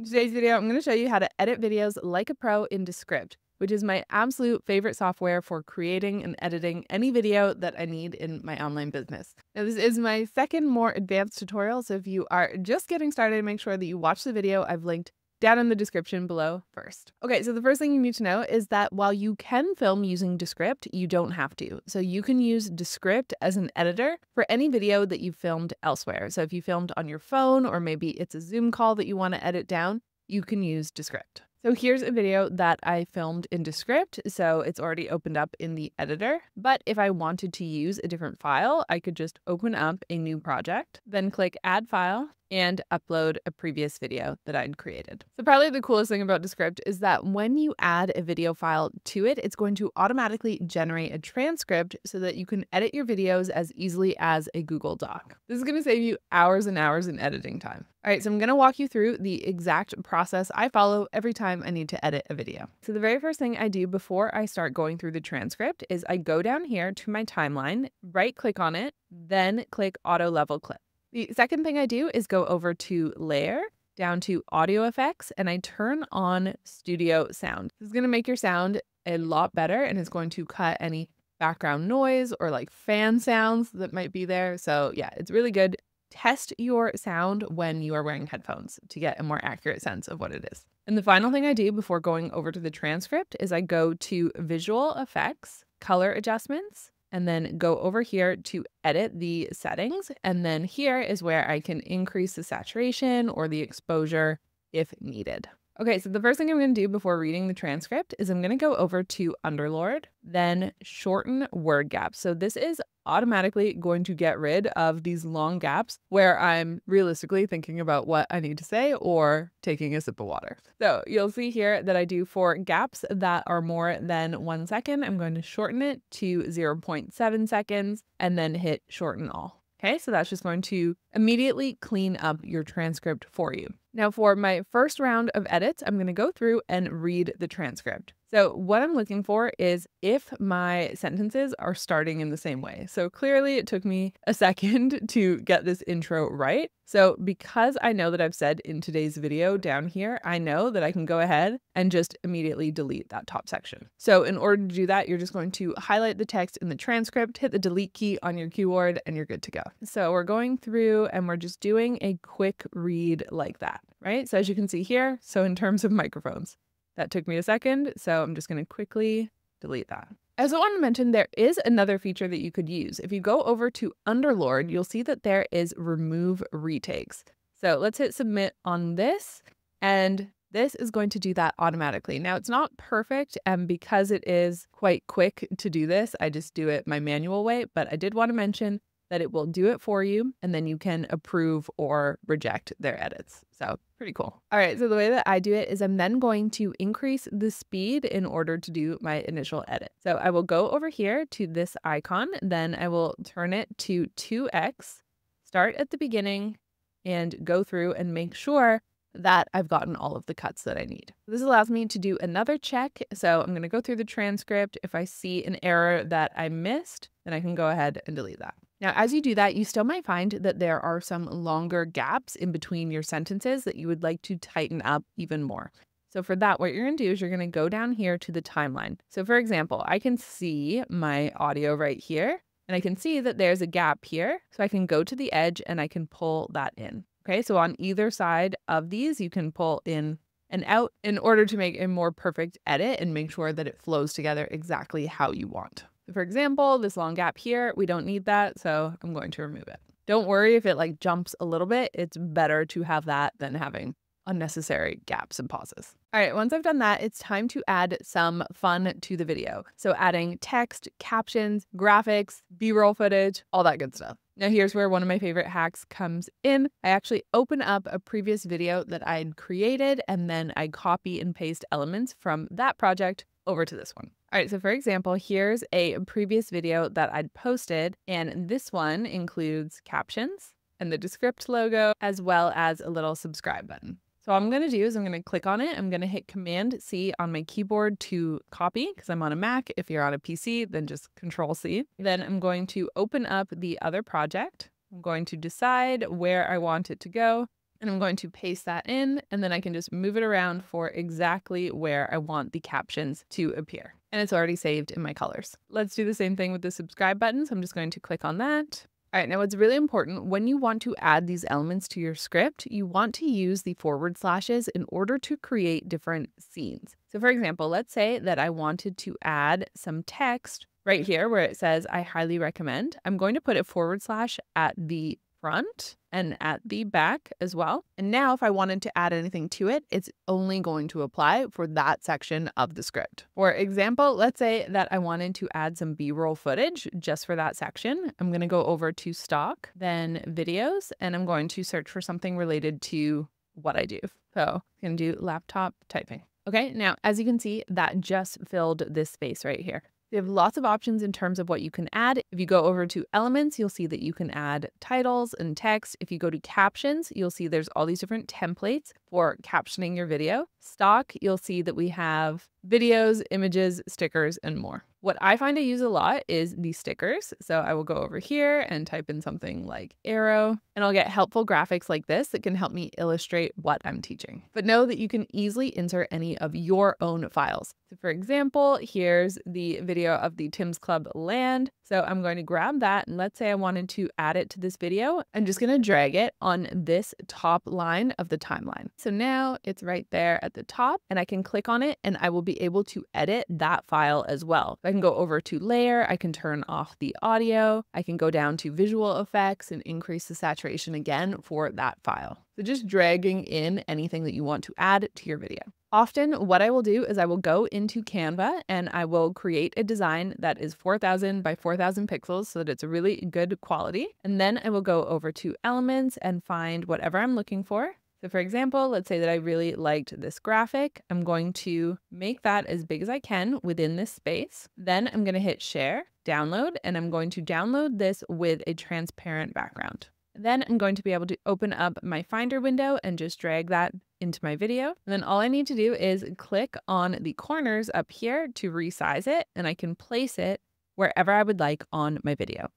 In today's video, I'm going to show you how to edit videos like a pro in Descript, which is my absolute favorite software for creating and editing any video that I need in my online business. Now, this is my second more advanced tutorial, so if you are just getting started, make sure that you watch the video I've linked down in the description below first. Okay, so the first thing you need to know is that while you can film using Descript, you don't have to. So you can use Descript as an editor for any video that you've filmed elsewhere. So if you filmed on your phone or maybe it's a Zoom call that you want to edit down, you can use Descript. So here's a video that I filmed in Descript, so it's already opened up in the editor. But if I wanted to use a different file, I could just open up a new project, then click Add File, and upload a previous video that I'd created. So probably the coolest thing about Descript is that when you add a video file to it, it's going to automatically generate a transcript so that you can edit your videos as easily as a Google Doc. This is going to save you hours and hours in editing time. All right, so I'm going to walk you through the exact process I follow every time I need to edit a video. So the very first thing I do before I start going through the transcript is I go down here to my timeline, right click on it, then click auto level clip. The second thing I do is go over to layer, down to audio effects, and I turn on studio sound. This is going to make your sound a lot better and it's going to cut any background noise or like fan sounds that might be there. So yeah, it's really good. Test your sound when you are wearing headphones to get a more accurate sense of what it is. And the final thing I do before going over to the transcript is I go to visual effects, color adjustments, and then go over here to edit the settings. And then here is where I can increase the saturation or the exposure if needed. Okay, so the first thing I'm going to do before reading the transcript is I'm going to go over to Underlord, then shorten word gaps. So this is automatically going to get rid of these long gaps where I'm realistically thinking about what I need to say or taking a sip of water. So you'll see here that I do for gaps that are more than one second, I'm going to shorten it to 0.7 seconds and then hit shorten all. Okay, so that's just going to immediately clean up your transcript for you. Now, for my first round of edits, I'm going to go through and read the transcript. So, what I'm looking for is if my sentences are starting in the same way. So, clearly, it took me a second to get this intro right. So, because I know that I've said in today's video down here, I know that I can go ahead and just immediately delete that top section. So, in order to do that, you're just going to highlight the text in the transcript, hit the delete key on your keyboard, and you're good to go. So, we're going through and we're just doing a quick read like that, right? So, as you can see here, so in terms of microphones, that took me a second, so I'm just going to quickly delete that. As I also want to mention there is another feature that you could use. If you go over to Underlord, you'll see that there is remove retakes. So let's hit submit on this and this is going to do that automatically. Now it's not perfect and because it is quite quick to do this, I just do it my manual way, but I did want to mention that it will do it for you and then you can approve or reject their edits. So, pretty cool. All right, so the way that I do it is I'm then going to increase the speed in order to do my initial edit. So, I will go over here to this icon, then I will turn it to 2x, start at the beginning, and go through and make sure that I've gotten all of the cuts that I need. This allows me to do another check. So I'm going to go through the transcript. If I see an error that I missed, then I can go ahead and delete that. Now, as you do that, you still might find that there are some longer gaps in between your sentences that you would like to tighten up even more. So for that, what you're going to do is you're going to go down here to the timeline. So for example, I can see my audio right here, and I can see that there's a gap here. So I can go to the edge and I can pull that in. Okay, so on either side of these, you can pull in and out in order to make a more perfect edit and make sure that it flows together exactly how you want. For example, this long gap here, we don't need that, so I'm going to remove it. Don't worry if it like jumps a little bit, it's better to have that than having unnecessary gaps and pauses. All right, once I've done that, it's time to add some fun to the video. So adding text, captions, graphics, B-roll footage, all that good stuff. Now here's where one of my favorite hacks comes in. I actually open up a previous video that I'd created and then I copy and paste elements from that project over to this one. All right, so for example, here's a previous video that I'd posted, and this one includes captions and the Descript logo, as well as a little subscribe button. So I'm going to do is I'm going to click on it. I'm going to hit Command C on my keyboard to copy because I'm on a Mac. If you're on a PC, then just Control C. Then I'm going to open up the other project. I'm going to decide where I want it to go. And I'm going to paste that in and then I can just move it around for exactly where I want the captions to appear. And it's already saved in my colors. Let's do the same thing with the subscribe button. So I'm just going to click on that. All right, now it's really important when you want to add these elements to your script, you want to use the forward slashes in order to create different scenes. So for example, let's say that I wanted to add some text right here where it says, I highly recommend. I'm going to put a forward slash at the front and at the back as well. And now if I wanted to add anything to it, it's only going to apply for that section of the script. For example, let's say that I wanted to add some B-roll footage just for that section. I'm going to go over to stock, then videos, and I'm going to search for something related to what I do. So I'm going to do laptop typing. Okay, now as you can see, that just filled this space right here. They have lots of options in terms of what you can add. If you go over to elements, you'll see that you can add titles and text. If you go to captions, you'll see there's all these different templates for captioning your video. Stock, you'll see that we have videos, images, stickers, and more. What I find I use a lot is the stickers. So I will go over here and type in something like arrow, and I'll get helpful graphics like this that can help me illustrate what I'm teaching. But know that you can easily insert any of your own files. So for example, here's the video of the Tim's Club land. So I'm going to grab that and let's say I wanted to add it to this video. I'm just going to drag it on this top line of the timeline. So now it's right there at the top and I can click on it and I will be able to edit that file as well. I can go over to layer, I can turn off the audio, I can go down to visual effects and increase the saturation again for that file. So just dragging in anything that you want to add to your video. Often what I will do is I will go into Canva and I will create a design that is 4000 by 4000 pixels so that it's a really good quality. And then I will go over to elements and find whatever I'm looking for. So for example, let's say that I really liked this graphic. I'm going to make that as big as I can within this space. Then I'm going to hit share, download, and I'm going to download this with a transparent background. Then I'm going to be able to open up my Finder window and just drag that into my video. And then all I need to do is click on the corners up here to resize it and I can place it wherever I would like on my video.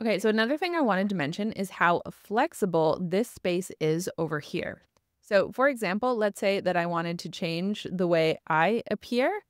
Okay, so another thing I wanted to mention is how flexible this space is over here. So for example, let's say that I wanted to change the way I appear.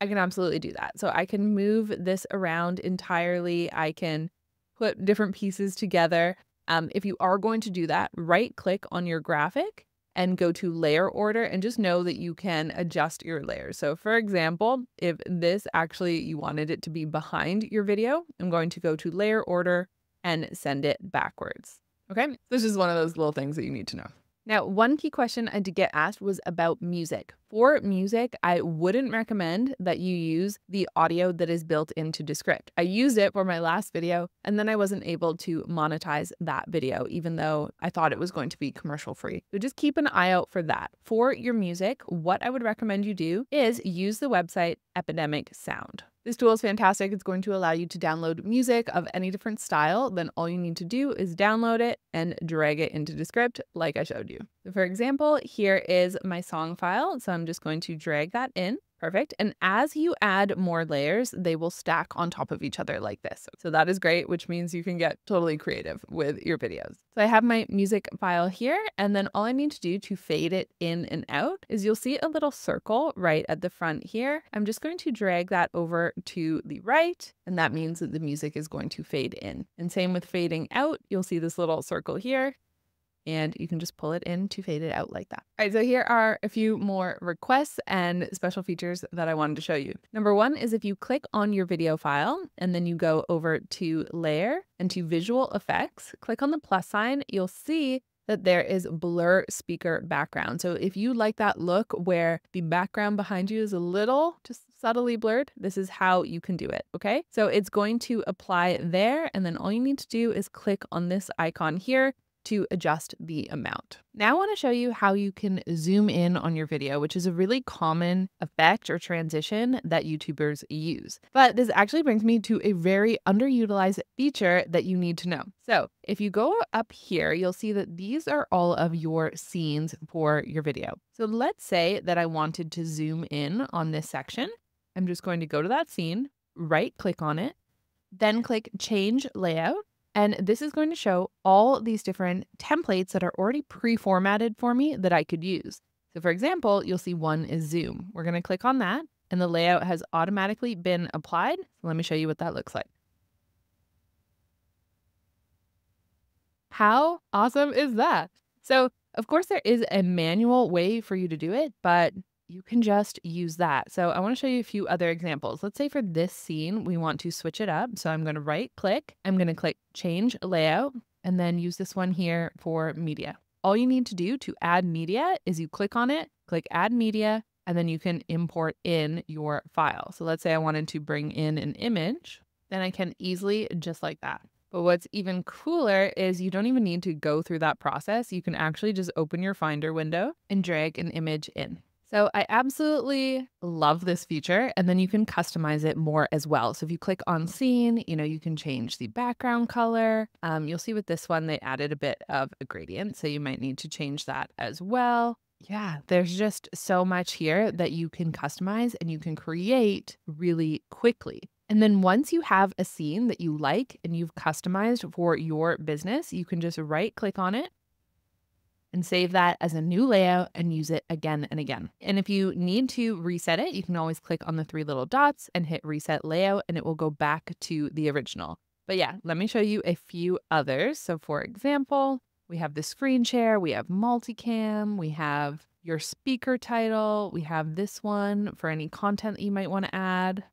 I can absolutely do that. So I can move this around entirely. I can put different pieces together. Um, if you are going to do that, right click on your graphic and go to layer order and just know that you can adjust your layers. So for example, if this actually you wanted it to be behind your video, I'm going to go to layer order and send it backwards. Okay, this is one of those little things that you need to know. Now, one key question I did get asked was about music. For music, I wouldn't recommend that you use the audio that is built into Descript. I used it for my last video and then I wasn't able to monetize that video, even though I thought it was going to be commercial free. So just keep an eye out for that. For your music, what I would recommend you do is use the website Epidemic Sound. This tool is fantastic. It's going to allow you to download music of any different style. Then all you need to do is download it and drag it into Descript like I showed you. For example, here is my song file. So I'm just going to drag that in. Perfect. And as you add more layers, they will stack on top of each other like this. So that is great, which means you can get totally creative with your videos. So I have my music file here, and then all I need to do to fade it in and out is you'll see a little circle right at the front here. I'm just going to drag that over to the right, and that means that the music is going to fade in. And same with fading out, you'll see this little circle here and you can just pull it in to fade it out like that. All right, so here are a few more requests and special features that I wanted to show you. Number one is if you click on your video file and then you go over to layer and to visual effects, click on the plus sign, you'll see that there is blur speaker background. So if you like that look where the background behind you is a little just subtly blurred, this is how you can do it, okay? So it's going to apply there and then all you need to do is click on this icon here to adjust the amount. Now I want to show you how you can zoom in on your video, which is a really common effect or transition that YouTubers use. But this actually brings me to a very underutilized feature that you need to know. So if you go up here, you'll see that these are all of your scenes for your video. So let's say that I wanted to zoom in on this section. I'm just going to go to that scene, right click on it, then click change layout And this is going to show all these different templates that are already pre-formatted for me that I could use. So for example, you'll see one is Zoom. We're going to click on that and the layout has automatically been applied. Let me show you what that looks like. How awesome is that? So of course, there is a manual way for you to do it, but you can just use that. So I want to show you a few other examples. Let's say for this scene, we want to switch it up. So I'm going to right click, I'm going to click change layout, and then use this one here for media. All you need to do to add media is you click on it, click add media, and then you can import in your file. So let's say I wanted to bring in an image, then I can easily just like that. But what's even cooler is you don't even need to go through that process. You can actually just open your Finder window and drag an image in. So I absolutely love this feature and then you can customize it more as well. So if you click on scene, you know, you can change the background color. Um, you'll see with this one, they added a bit of a gradient. So you might need to change that as well. Yeah, there's just so much here that you can customize and you can create really quickly. And then once you have a scene that you like and you've customized for your business, you can just right click on it and save that as a new layout and use it again and again. And if you need to reset it, you can always click on the three little dots and hit reset layout and it will go back to the original. But yeah, let me show you a few others. So for example, we have the screen share, we have multicam, we have your speaker title, we have this one for any content that you might want to add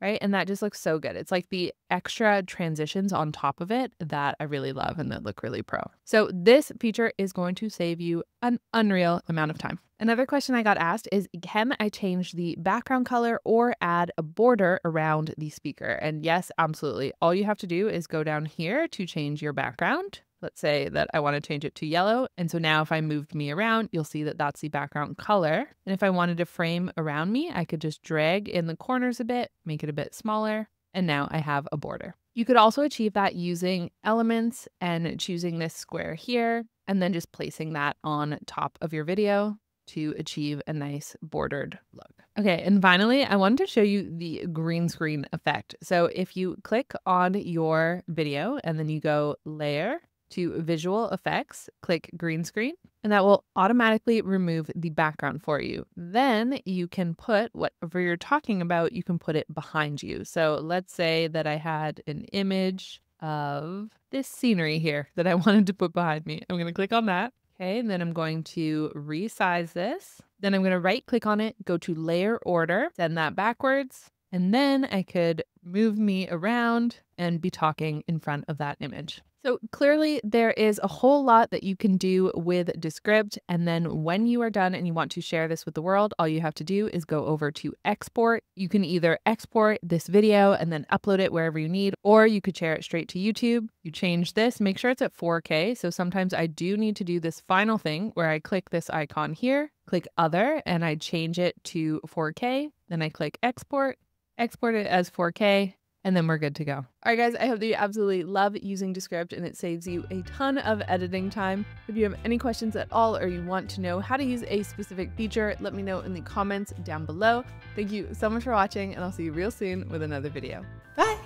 right? And that just looks so good. It's like the extra transitions on top of it that I really love and that look really pro. So this feature is going to save you an unreal amount of time. Another question I got asked is can I change the background color or add a border around the speaker? And yes, absolutely. All you have to do is go down here to change your background. Let's say that I want to change it to yellow. And so now if I moved me around, you'll see that that's the background color. And if I wanted to frame around me, I could just drag in the corners a bit, make it a bit smaller. And now I have a border. You could also achieve that using elements and choosing this square here, and then just placing that on top of your video to achieve a nice bordered look. Okay, and finally, I wanted to show you the green screen effect. So if you click on your video and then you go layer, to visual effects, click green screen, and that will automatically remove the background for you. Then you can put whatever you're talking about, you can put it behind you. So let's say that I had an image of this scenery here that I wanted to put behind me. I'm going to click on that. Okay, and then I'm going to resize this. Then I'm going to right click on it, go to layer order, send that backwards, and then I could move me around and be talking in front of that image. So clearly there is a whole lot that you can do with Descript. And then when you are done and you want to share this with the world, all you have to do is go over to export. You can either export this video and then upload it wherever you need, or you could share it straight to YouTube. You change this, make sure it's at 4K. So sometimes I do need to do this final thing where I click this icon here, click other, and I change it to 4K. Then I click export, export it as 4K, and then we're good to go. All right, guys, I hope that you absolutely love using Descript and it saves you a ton of editing time. If you have any questions at all or you want to know how to use a specific feature, let me know in the comments down below. Thank you so much for watching, and I'll see you real soon with another video. Bye!